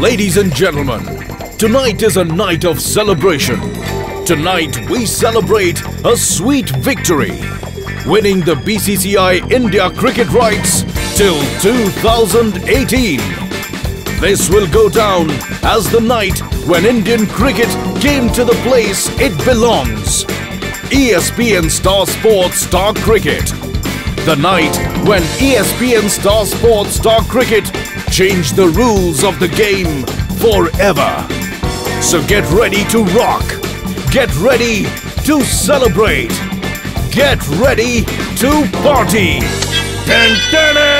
Ladies and gentlemen, tonight is a night of celebration. Tonight we celebrate a sweet victory, winning the BCCI India cricket rights till 2018. This will go down as the night when Indian cricket came to the place it belongs. ESPN Star Sports Star Cricket. The night when ESPN Star Sports Star Cricket changed the rules of the game forever. So get ready to rock. Get ready to celebrate. Get ready to party. Dun, dun, dun.